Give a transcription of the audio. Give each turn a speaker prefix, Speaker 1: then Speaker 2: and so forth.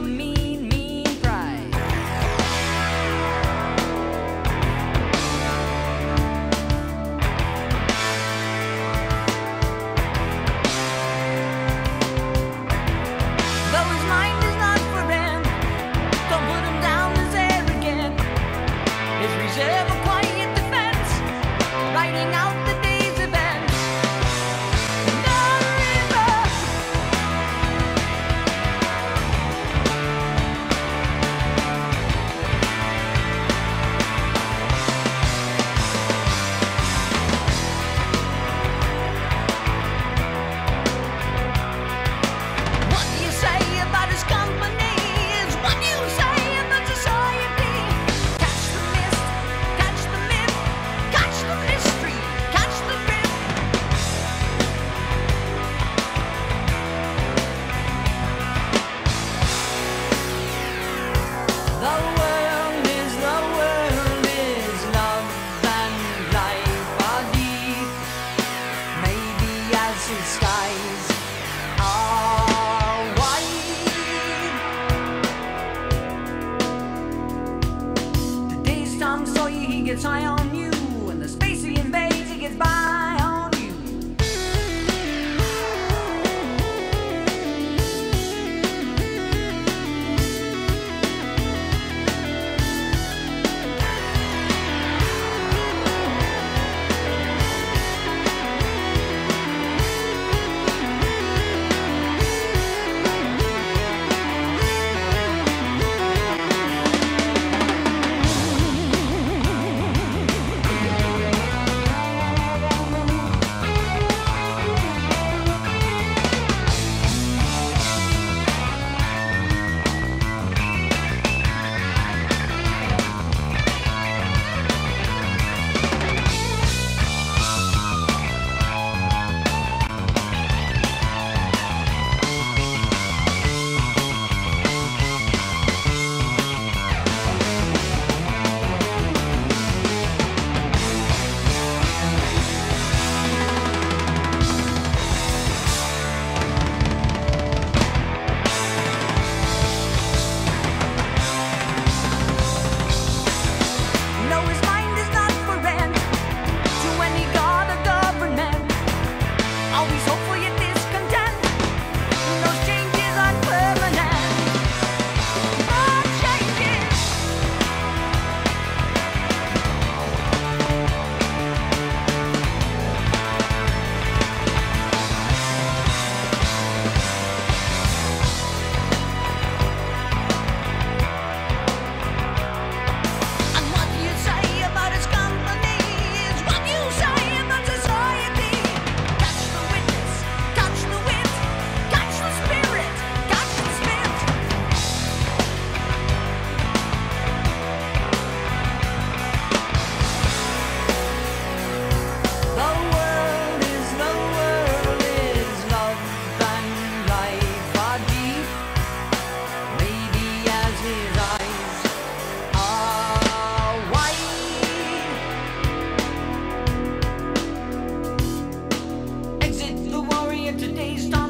Speaker 1: mean, mean The days days